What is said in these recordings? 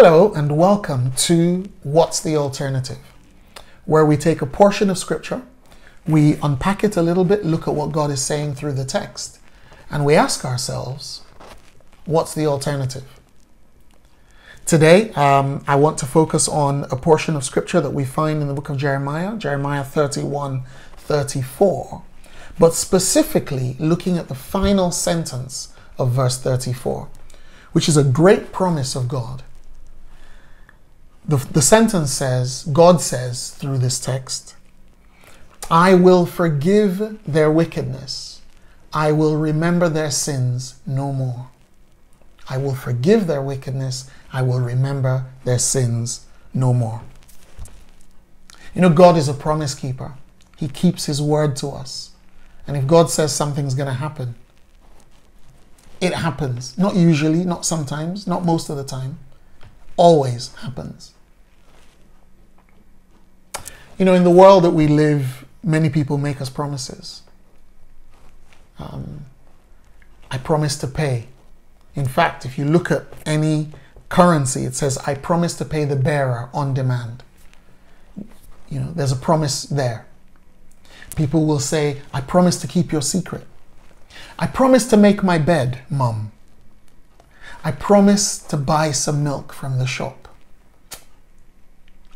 Hello and welcome to What's the Alternative, where we take a portion of scripture, we unpack it a little bit, look at what God is saying through the text, and we ask ourselves, what's the alternative? Today, um, I want to focus on a portion of scripture that we find in the book of Jeremiah, Jeremiah 31 34, but specifically looking at the final sentence of verse 34, which is a great promise of God. The, the sentence says, God says through this text, I will forgive their wickedness. I will remember their sins no more. I will forgive their wickedness. I will remember their sins no more. You know, God is a promise keeper. He keeps His word to us. And if God says something's going to happen, it happens. Not usually, not sometimes, not most of the time. Always happens. You know, in the world that we live, many people make us promises. Um, I promise to pay. In fact, if you look at any currency, it says, I promise to pay the bearer on demand. You know, there's a promise there. People will say, I promise to keep your secret. I promise to make my bed, mum. I promise to buy some milk from the shop.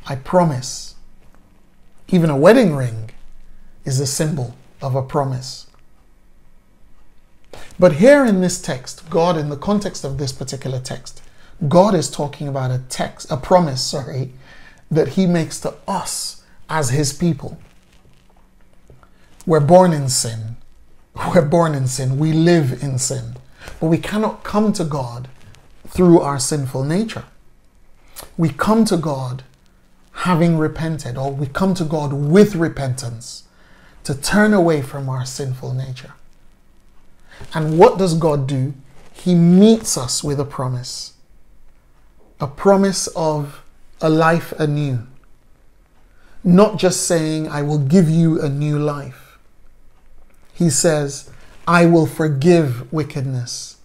I promise even a wedding ring is a symbol of a promise. But here in this text, God, in the context of this particular text, God is talking about a text, a promise, sorry, that He makes to us as His people. We're born in sin. We're born in sin. We live in sin. But we cannot come to God through our sinful nature. We come to God having repented, or we come to God with repentance to turn away from our sinful nature. And what does God do? He meets us with a promise a promise of a life anew. Not just saying, I will give you a new life. He says, I will forgive wickedness.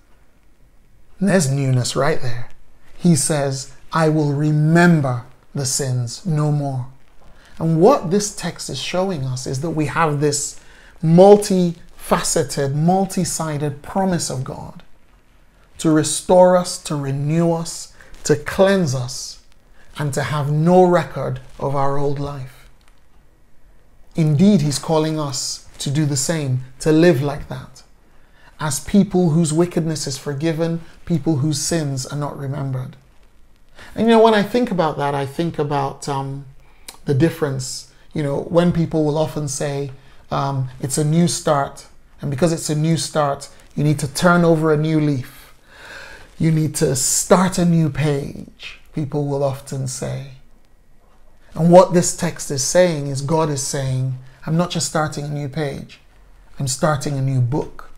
And there's newness right there. He says, I will remember the sins no more. And what this text is showing us is that we have this multifaceted, multi sided promise of God to restore us, to renew us, to cleanse us, and to have no record of our old life. Indeed, He's calling us to do the same, to live like that, as people whose wickedness is forgiven, people whose sins are not remembered. And you know, when I think about that, I think about um, the difference. You know, when people will often say, um, it's a new start. And because it's a new start, you need to turn over a new leaf. You need to start a new page, people will often say. And what this text is saying is God is saying, I'm not just starting a new page, I'm starting a new book.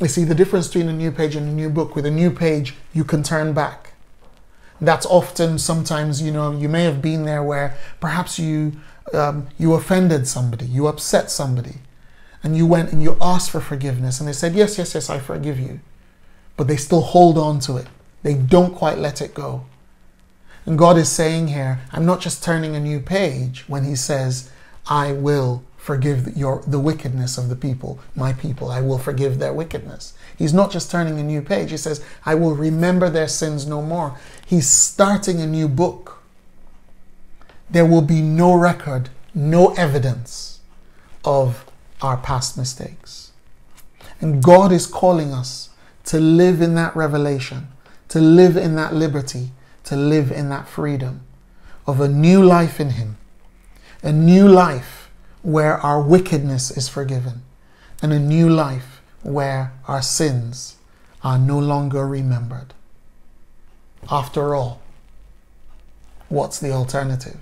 You see, the difference between a new page and a new book, with a new page, you can turn back that's often sometimes you know you may have been there where perhaps you um, you offended somebody you upset somebody and you went and you asked for forgiveness and they said yes yes yes i forgive you. But they still hold on to it. They don't quite let it go. And god is saying here i'm not just turning a new page when he says i will forgive your the wickedness of the people my people i will forgive their wickedness He's not just turning a new page. He says, I will remember their sins no more. He's starting a new book. There will be no record, no evidence of our past mistakes. And God is calling us to live in that revelation, to live in that liberty, to live in that freedom of a new life in Him, a new life where our wickedness is forgiven, and a new life where our sins are no longer remembered. After all, what's the alternative?